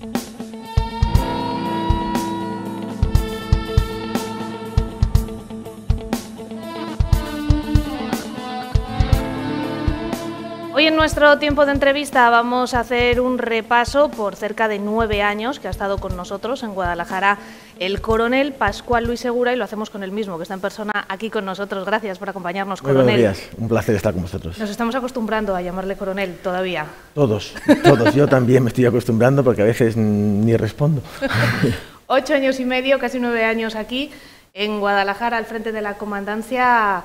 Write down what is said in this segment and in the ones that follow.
Thank you. Hoy en nuestro tiempo de entrevista vamos a hacer un repaso por cerca de nueve años que ha estado con nosotros en Guadalajara el coronel Pascual Luis Segura y lo hacemos con el mismo, que está en persona aquí con nosotros. Gracias por acompañarnos, Muy coronel. buenos días, un placer estar con vosotros. Nos estamos acostumbrando a llamarle coronel todavía. Todos, todos. Yo también me estoy acostumbrando porque a veces ni respondo. Ocho años y medio, casi nueve años aquí en Guadalajara al frente de la comandancia.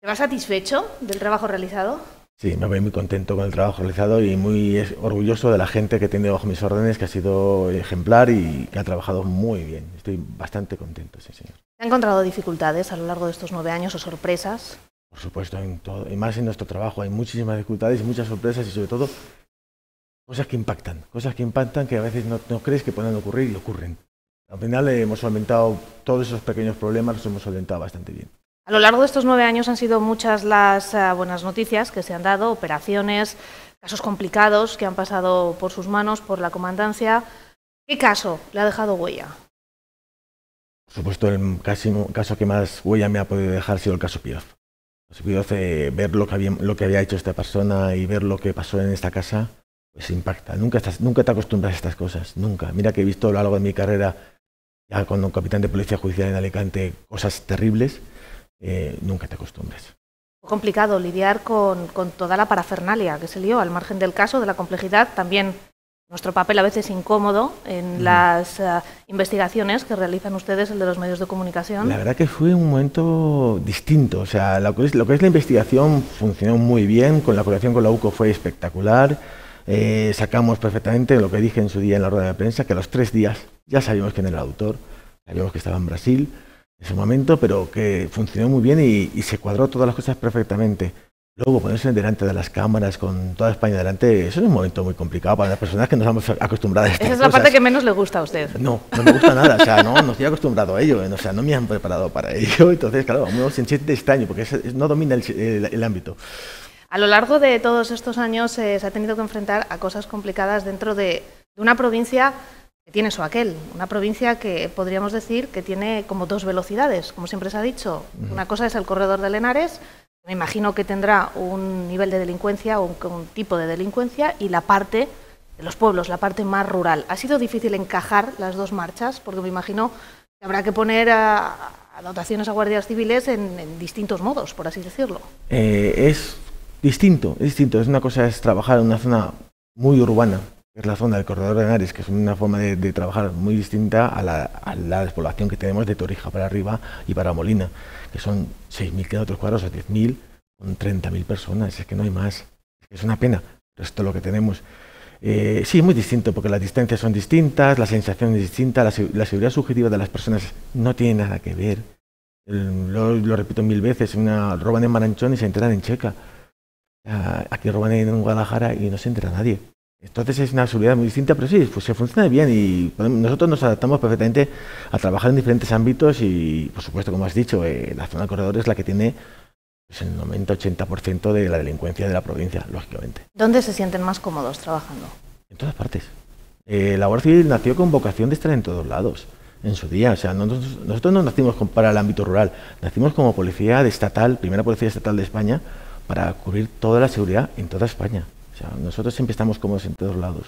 ¿Te vas satisfecho del trabajo realizado? Sí, me voy muy contento con el trabajo realizado y muy orgulloso de la gente que he tenido bajo mis órdenes, que ha sido ejemplar y que ha trabajado muy bien. Estoy bastante contento, sí, señor. ¿Te ha encontrado dificultades a lo largo de estos nueve años o sorpresas? Por supuesto, en todo, y más en nuestro trabajo hay muchísimas dificultades y muchas sorpresas y sobre todo cosas que impactan, cosas que impactan que a veces no, no crees que puedan ocurrir y ocurren. Al final hemos solventado todos esos pequeños problemas, los hemos solventado bastante bien. A lo largo de estos nueve años han sido muchas las eh, buenas noticias que se han dado, operaciones, casos complicados que han pasado por sus manos, por la comandancia. ¿Qué caso le ha dejado huella? Por supuesto, el caso que más huella me ha podido dejar ha sido el caso Pioz. El caso Pioz, eh, ver lo que, había, hecho esta persona y ver lo que pasó en esta casa, pues impacta. Nunca, estás, nunca te acostumbras a estas cosas, nunca. Mira que he visto a lo largo de mi carrera, ya un capitán de policía judicial en Alicante, cosas terribles, eh, nunca te acostumbras. Complicado lidiar con, con toda la parafernalia que se lió al margen del caso, de la complejidad, también nuestro papel a veces incómodo en las eh, investigaciones que realizan ustedes, el de los medios de comunicación. La verdad que fue un momento distinto. O sea, lo que es, lo que es la investigación funcionó muy bien, con la colaboración con la UCO fue espectacular. Eh, sacamos perfectamente lo que dije en su día en la rueda de prensa, que a los tres días ya sabíamos quién era el autor, sabíamos que estaba en Brasil en ese momento, pero que funcionó muy bien y, y se cuadró todas las cosas perfectamente. Luego ponerse delante de las cámaras con toda España delante, eso es un momento muy complicado para las personas que nos hemos acostumbrado a estas Esa es la cosas. parte que menos le gusta a usted. No, no me gusta nada, o sea, no, no estoy acostumbrado a ello, o sea, no me han preparado para ello, entonces, claro, uno se siente extraño porque es- no domina el, el- el ámbito. A lo largo de todos estos años eh, se ha tenido que enfrentar a cosas complicadas dentro de, de una provincia tiene su aquel, una provincia que podríamos decir que tiene como dos velocidades, como siempre se ha dicho. Una cosa es el corredor de Lenares, me imagino que tendrá un nivel de delincuencia o un, un tipo de delincuencia, y la parte de los pueblos, la parte más rural. Ha sido difícil encajar las dos marchas, porque me imagino que habrá que poner a, a dotaciones a guardias civiles en, en distintos modos, por así decirlo. Eh, es distinto, es distinto, es una cosa es trabajar en una zona muy urbana, es la zona del corredor de Henares, que es una forma de, trabajar muy distinta a la, a la despoblación que tenemos de Torija para arriba y para Molina, que son 6.000 kilómetros cuadrados, o 10.000, con 30.000 personas, es que no hay más. Es es una pena, esto es lo que tenemos. Eh, sí, muy distinto, porque las distancias son distintas, la sensación es distinta, la, se- la seguridad subjetiva de las personas no tiene nada que ver. Lo repito mil veces, una, roban en Maranchón y se enteran en Checa. Ah, Aquí roban en Guadalajara y no se entera nadie. Entonces es una seguridad muy distinta, pero sí, pues se funciona bien y nosotros nos adaptamos perfectamente a trabajar en diferentes ámbitos y, por supuesto, como has dicho, eh, la zona del corredor es la que tiene pues, el 90-80% de la delincuencia de la provincia, lógicamente. ¿Dónde se sienten más cómodos trabajando? En todas partes. Eh, la Guardia Civil nació con vocación de estar en todos lados, en su día. O sea, no- nosotros, nosotros no nacimos para el ámbito rural, nacimos como policía de estatal, primera policía estatal de España, para cubrir toda la seguridad en toda España. O sea, nosotros siempre estamos cómodos en todos lados.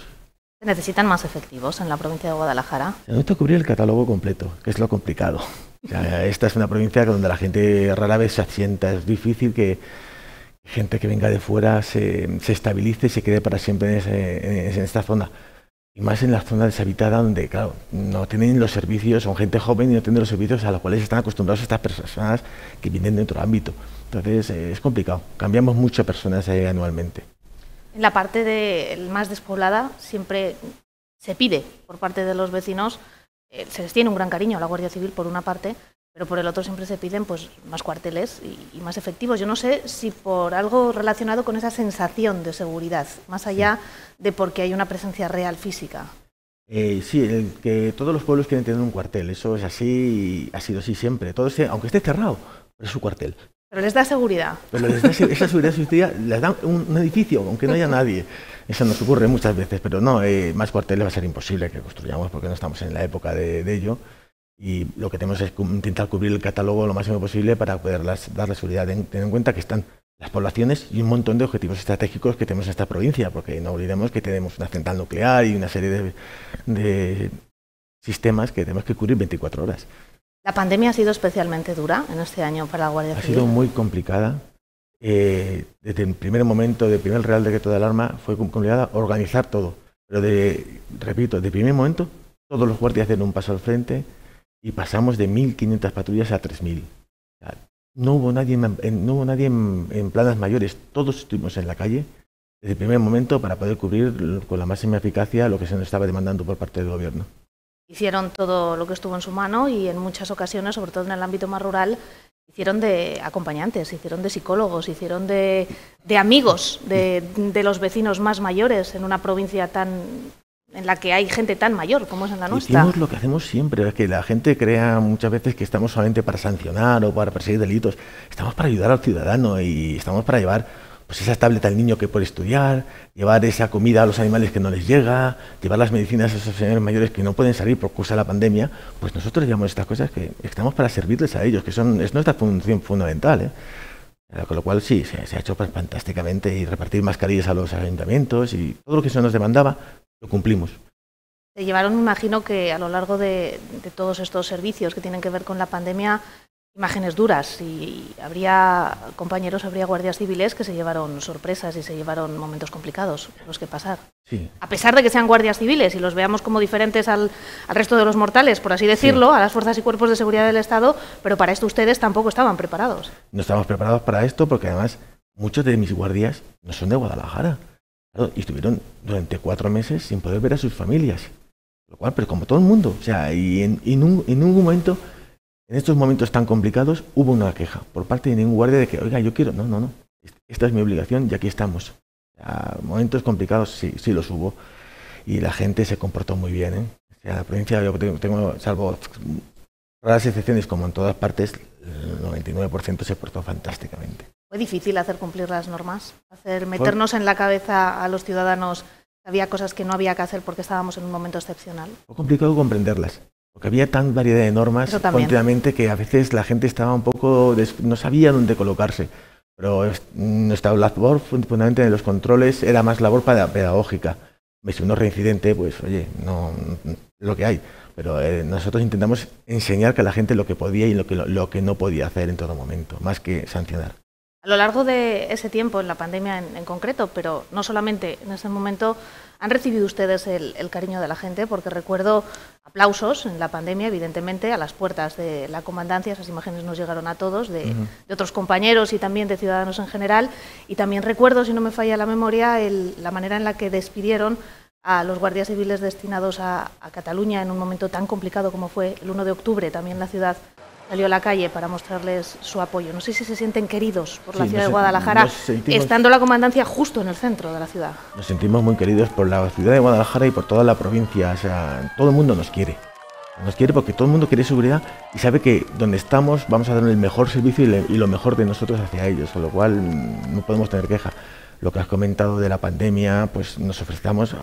¿Se necesitan más efectivos en la provincia de Guadalajara? Se necesita cubrir el catálogo completo, que es lo complicado. O sea, esta es una provincia donde la gente rara vez se asienta. Es difícil que gente que venga de fuera se, se estabilice y se quede para siempre en, ese- en esta zona. Y más en la zona deshabitada donde, claro, no tienen los servicios, son gente joven y no tienen los servicios a los cuales están acostumbrados estas personas que vienen de otro ámbito. Entonces eh, es complicado. Cambiamos muchas personas eh, anualmente. En la parte de, más despoblada siempre se pide por parte de los vecinos, eh, se les tiene un gran cariño a la Guardia Civil por una parte, pero por el otro siempre se piden pues, más cuarteles y, más efectivos. Yo no sé si por algo relacionado con esa sensación de seguridad, más allá de porque hay una presencia real física. Eh, sí, el que todos los pueblos quieren tener un cuartel, eso es así, ha sido así siempre. Todo ese- aunque esté cerrado, es su cuartel. Pero les da seguridad. Pero les da esa seguridad les dan un, edificio, aunque no haya nadie. Eso nos ocurre muchas veces, pero no, eh, más cuarteles va a ser imposible que construyamos porque no estamos en la época de, ello. Y lo que tenemos es intentar cubrir el catálogo lo máximo posible para poder darle seguridad. Ten, en cuenta que están las poblaciones y un montón de objetivos estratégicos que tenemos en esta provincia, porque no olvidemos que tenemos una central nuclear y una serie de sistemas que tenemos que cubrir 24 horas. ¿La pandemia ha sido especialmente dura en este año para la Guardia Civil? Ha sido muy complicada. Eh, desde el primer momento del primer Real Decreto de Alarma fue complicada organizar todo. Pero, de, repito, de primer momento todos los guardias dieron un paso al frente y pasamos de 1.500 patrullas a 3.000. no hubo nadie, en, no hubo nadie en, planas mayores, todos estuvimos en la calle desde el primer momento para poder cubrir con la máxima eficacia lo que se nos estaba demandando por parte del Gobierno. Hicieron todo lo que estuvo en su mano y en muchas ocasiones, sobre todo en el ámbito más rural, hicieron de acompañantes, hicieron de psicólogos, hicieron de, amigos de, los vecinos más mayores en una provincia tan en la que hay gente tan mayor como es en la nuestra. Hicimos lo que hacemos siempre, es que la gente crea muchas veces que estamos solamente para sancionar o para perseguir delitos. Estamos para ayudar al ciudadano y estamos para llevar pues esa tableta al niño que puede estudiar, llevar esa comida a los animales que no les llega, llevar las medicinas a esos señores mayores que no pueden salir por causa de la pandemia, pues nosotros llevamos estas cosas que estamos para servirles a ellos, que son, es nuestra función fundamental. ¿eh? Con lo cual sí, se, ha hecho pues, fantásticamente y repartir mascarillas a los ayuntamientos y todo lo que se nos demandaba lo cumplimos. Se llevaron, imagino que a lo largo de todos estos servicios que tienen que ver con la pandemia, imágenes duras y habría compañeros, habría guardias civiles que se llevaron sorpresas y se llevaron momentos complicados los que pasar. A pesar de que sean guardias civiles y los veamos como diferentes al, resto de los mortales, por así decirlo, a las fuerzas y cuerpos de seguridad del Estado, pero para esto ustedes tampoco estaban preparados. No estábamos preparados para esto porque además muchos de mis guardias no son de Guadalajara y estuvieron durante cuatro meses sin poder ver a sus familias. Lo cual, pero como todo el mundo, o sea, y en, en, en un momento en estos momentos tan complicados hubo una queja por parte de ningún guardia de que, oiga, yo quiero, no, no, no, esta es mi obligación y aquí estamos. momentos complicados sí, sí los hubo y la gente se comportó muy bien. ¿eh? O sea, la provincia, yo tengo, salvo raras excepciones como en todas partes, el 99% se portó fantásticamente. ¿Fue difícil hacer cumplir las normas? Hacer meternos en la cabeza a los ciudadanos había cosas que no había que hacer porque estábamos en un momento excepcional. Fue complicado comprenderlas. Porque había tan variedad de normas continuamente que a veces la gente estaba un poco, no sabía dónde colocarse. Pero nuestra labor, fundamentalmente en los controles, era más labor pedagógica. Si uno reincidente, pues oye, no, lo que hay. Pero eh, nosotros intentamos enseñar a la gente lo que podía y lo que, lo que no podía hacer en todo momento, más que sancionar. A lo largo de ese tiempo, en la pandemia en, concreto, pero no solamente en ese momento, ¿han recibido ustedes el, cariño de la gente? Porque recuerdo aplausos en la pandemia, evidentemente, a las puertas de la comandancia, esas imágenes nos llegaron a todos, de, otros compañeros y también de ciudadanos en general. Y también recuerdo, si no me falla la memoria, la manera en la que despidieron a los guardias civiles destinados a, a Cataluña en un momento tan complicado como fue el 1 de octubre, también la ciudad salió a la calle para mostrarles su apoyo. No sé si se sienten queridos por la ciudad de Guadalajara, estando la comandancia justo en el centro de la ciudad. Nos sentimos muy queridos por la ciudad de Guadalajara y por toda la provincia. O sea, todo el mundo nos quiere. Nos quiere porque todo el mundo quiere seguridad y sabe que donde estamos vamos a dar el mejor servicio y, lo mejor de nosotros hacia ellos, con lo cual mm, no podemos tener queja. Lo que has comentado de la pandemia, pues nos ofrecemos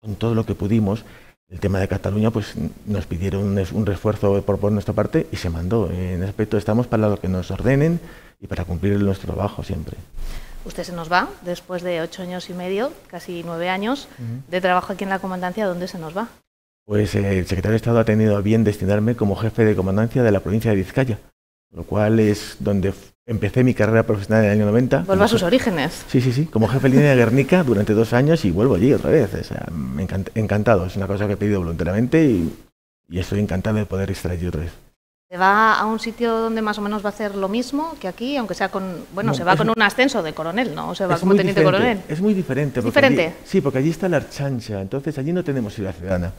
con todo lo que pudimos el tema de Cataluña, pues nos pidieron un, refuerzo por, por, nuestra parte y se mandó. En ese aspecto estamos para lo que nos ordenen y para cumplir nuestro trabajo siempre. Usted se nos va después de ocho años y medio, casi nueve años de trabajo aquí en la comandancia. ¿Dónde se nos va? Pues eh, el secretario de Estado ha tenido a bien destinarme como jefe de comandancia de la provincia de Vizcaya, lo cual es donde Empecé mi carrera profesional en el año 90. Vuelvo a sus orígenes. Sí, sí, sí. Como jefe de línea de Guernica durante dos años y vuelvo allí otra vez. O sea, encantado. Es una cosa que he pedido voluntariamente y, estoy encantado de poder estar allí otra vez. ¿Se va a un sitio donde más o menos va a hacer lo mismo que aquí, aunque sea con. Bueno, se va con un ascenso de coronel, ¿no? O se va como teniente coronel. Es muy diferente. ¿Diferente? sí, porque allí está la archancha. Entonces allí no tenemos ciudad ciudadana.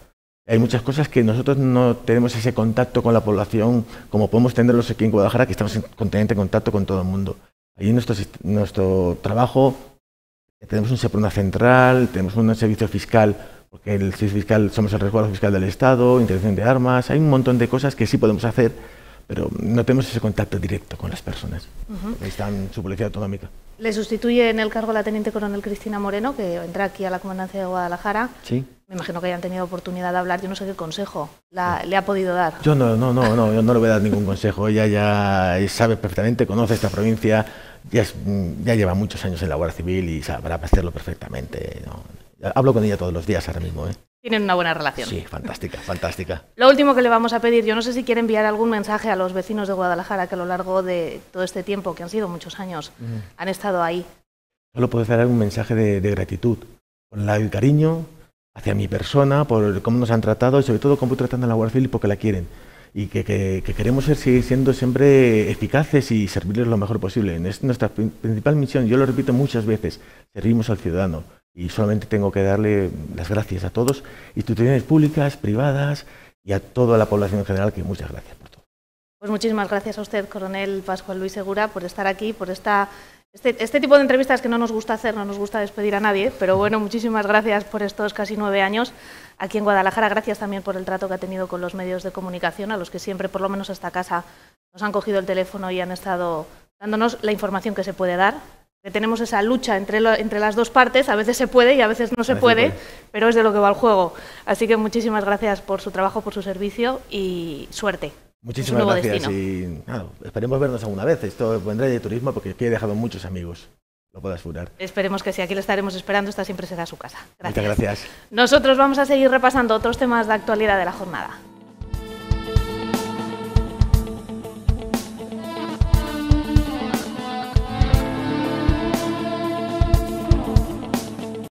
Hay muchas cosas que nosotros no tenemos ese contacto con la población como podemos tenerlos aquí en Guadalajara, que estamos en contacto con todo el mundo. Allí nuestro, nuestro trabajo, tenemos un SEPRONA central, tenemos un servicio fiscal, porque el servicio fiscal somos el resguardo fiscal del Estado, intervención de armas, hay un montón de cosas que sí podemos hacer, pero no tenemos ese contacto directo con las personas. Necesitan su policía autonómica. Le sustituye en el cargo la teniente coronel Cristina Moreno, que entra aquí a la comandancia de Guadalajara. Sí. Me imagino que hayan tenido oportunidad de hablar. Yo no sé qué consejo le ha podido dar. Yo no, no, no, no, yo no le voy a dar ningún consejo. Ella ya sabe perfectamente, conoce esta provincia, ya, ya lleva muchos años en la Guardia Civil y sabrá hacerlo perfectamente. Hablo con ella todos los días ahora mismo. ¿eh? Tienen una buena relación. Sí, fantástica, fantástica. Lo último que le vamos a pedir, yo no sé si quiere enviar algún mensaje a los vecinos de Guadalajara que a lo largo de todo este tiempo, que han sido muchos años, han estado ahí. Solo puedo hacer un mensaje de, gratitud, por el cariño hacia mi persona, por cómo nos han tratado y sobre todo cómo tratan a la Guardia Civil porque la quieren. Y que, queremos seguir siendo siempre eficaces y servirles lo mejor posible. Es nuestra principal misión, yo lo repito muchas veces, servimos al ciudadano y solamente tengo que darle las gracias a todos, instituciones públicas, privadas y a toda la población en general, que muchas gracias por todo. Pues muchísimas gracias a usted, coronel Pascual Luis Segura, por estar aquí, por esta, este, este, tipo de entrevistas que no nos gusta hacer, no nos gusta despedir a nadie, pero bueno, muchísimas gracias por estos casi nueve años aquí en Guadalajara. Gracias también por el trato que ha tenido con los medios de comunicación, a los que siempre, por lo menos hasta casa, nos han cogido el teléfono y han estado dándonos la información que se puede dar tenemos esa lucha entre, entre las dos partes, a veces se puede y a veces no se puede, pero es de lo que va el juego. Así que muchísimas gracias por su trabajo, por su servicio y suerte. Muchísimas gracias y esperemos vernos alguna vez. Esto vendré de turismo porque aquí he dejado muchos amigos. Lo puedo asegurar. Esperemos que sí, aquí le estaremos esperando, esta siempre será su casa. Muchas gracias. Nosotros vamos a seguir repasando otros temas de actualidad de la jornada.